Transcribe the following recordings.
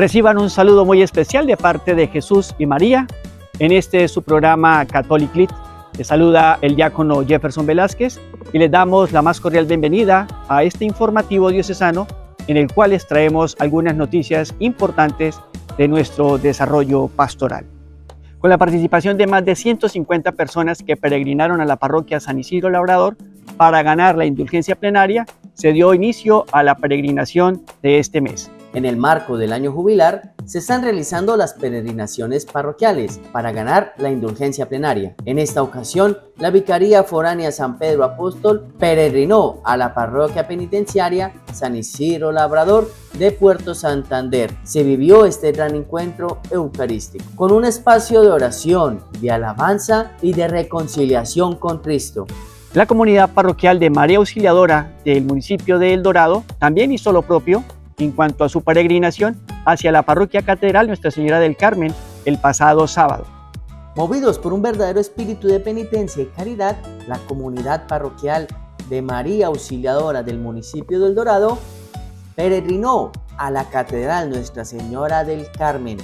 Reciban un saludo muy especial de parte de Jesús y María en este su programa Catholic Lit. Les saluda el diácono Jefferson Velázquez y les damos la más cordial bienvenida a este informativo diocesano en el cual les traemos algunas noticias importantes de nuestro desarrollo pastoral. Con la participación de más de 150 personas que peregrinaron a la parroquia San Isidro Labrador para ganar la indulgencia plenaria, se dio inicio a la peregrinación de este mes. En el marco del año jubilar, se están realizando las peregrinaciones parroquiales para ganar la indulgencia plenaria. En esta ocasión, la Vicaría Foránea San Pedro Apóstol peregrinó a la parroquia penitenciaria San Isidro Labrador de Puerto Santander. Se vivió este gran encuentro eucarístico con un espacio de oración, de alabanza y de reconciliación con Cristo. La comunidad parroquial de María Auxiliadora del municipio de El Dorado también hizo lo propio en cuanto a su peregrinación hacia la parroquia catedral Nuestra Señora del Carmen el pasado sábado. Movidos por un verdadero espíritu de penitencia y caridad, la comunidad parroquial de María Auxiliadora del municipio del Dorado peregrinó a la Catedral Nuestra Señora del Carmen,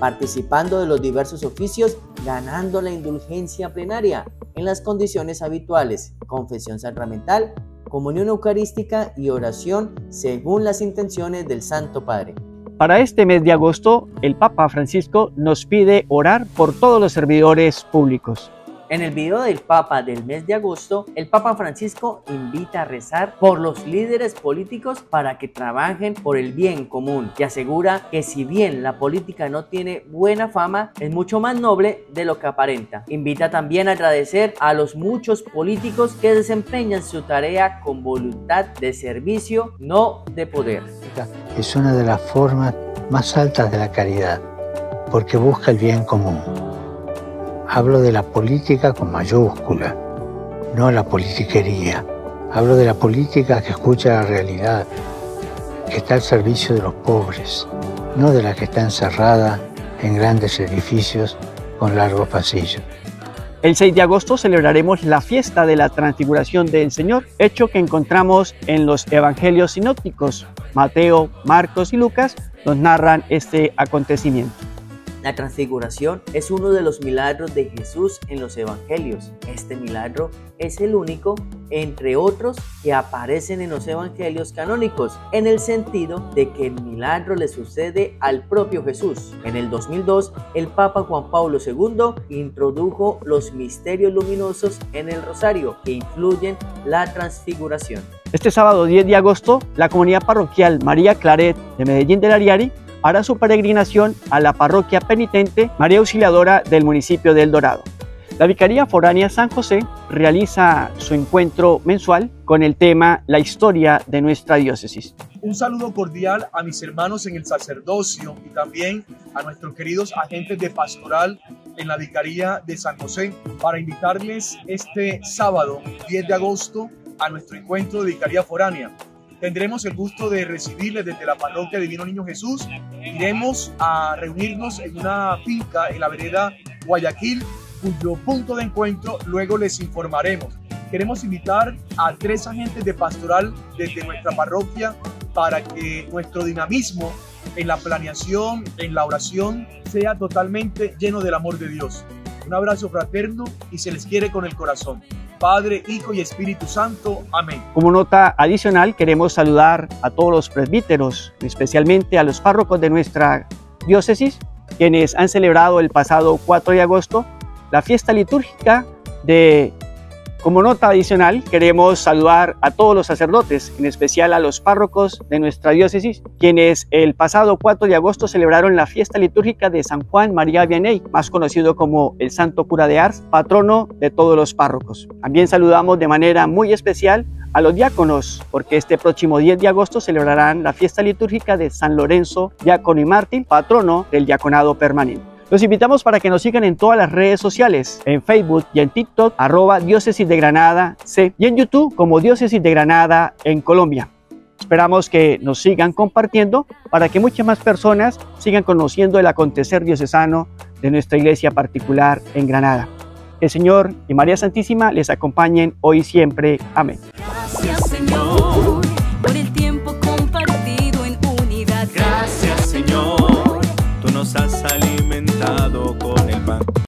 participando de los diversos oficios, ganando la indulgencia plenaria en las condiciones habituales, confesión sacramental, comunión eucarística y oración según las intenciones del Santo Padre. Para este mes de agosto, el Papa Francisco nos pide orar por todos los servidores públicos. En el video del Papa del mes de agosto, el Papa Francisco invita a rezar por los líderes políticos para que trabajen por el bien común y asegura que si bien la política no tiene buena fama, es mucho más noble de lo que aparenta. Invita también a agradecer a los muchos políticos que desempeñan su tarea con voluntad de servicio, no de poder. Es una de las formas más altas de la caridad, porque busca el bien común. Hablo de la política con mayúscula, no la politiquería. Hablo de la política que escucha la realidad, que está al servicio de los pobres, no de la que está encerrada en grandes edificios con largos pasillos. El 6 de agosto celebraremos la fiesta de la transfiguración del Señor, hecho que encontramos en los evangelios sinópticos. Mateo, Marcos y Lucas nos narran este acontecimiento. La transfiguración es uno de los milagros de Jesús en los evangelios. Este milagro es el único, entre otros, que aparecen en los evangelios canónicos, en el sentido de que el milagro le sucede al propio Jesús. En el 2002, el Papa Juan Pablo II introdujo los misterios luminosos en el rosario que influyen la transfiguración. Este sábado 10 de agosto, la comunidad parroquial María Claret de Medellín del Ariari hará su peregrinación a la parroquia penitente María Auxiliadora del municipio de El Dorado. La Vicaría Foránea San José realiza su encuentro mensual con el tema La historia de nuestra diócesis. Un saludo cordial a mis hermanos en el sacerdocio y también a nuestros queridos agentes de pastoral en la Vicaría de San José para invitarles este sábado 10 de agosto a nuestro encuentro de Vicaría Foránea tendremos el gusto de recibirles desde la parroquia Divino Niño Jesús. Iremos a reunirnos en una finca en la vereda Guayaquil, cuyo punto de encuentro luego les informaremos. Queremos invitar a tres agentes de pastoral desde nuestra parroquia para que nuestro dinamismo en la planeación, en la oración, sea totalmente lleno del amor de Dios. Un abrazo fraterno y se les quiere con el corazón. Padre, Hijo y Espíritu Santo. Amén. Como nota adicional, queremos saludar a todos los presbíteros, especialmente a los párrocos de nuestra diócesis, quienes han celebrado el pasado 4 de agosto la fiesta litúrgica de como nota adicional, queremos saludar a todos los sacerdotes, en especial a los párrocos de nuestra diócesis, quienes el pasado 4 de agosto celebraron la fiesta litúrgica de San Juan María Vianney, más conocido como el Santo Cura de Ars, patrono de todos los párrocos. También saludamos de manera muy especial a los diáconos, porque este próximo 10 de agosto celebrarán la fiesta litúrgica de San Lorenzo, diácono y mártir, patrono del diaconado permanente. Los invitamos para que nos sigan en todas las redes sociales, en Facebook y en TikTok, arroba Diócesis de Granada C, y en YouTube como Diócesis de Granada en Colombia. Esperamos que nos sigan compartiendo para que muchas más personas sigan conociendo el acontecer diocesano de nuestra iglesia particular en Granada. El Señor y María Santísima les acompañen hoy y siempre. Amén. Gracias Señor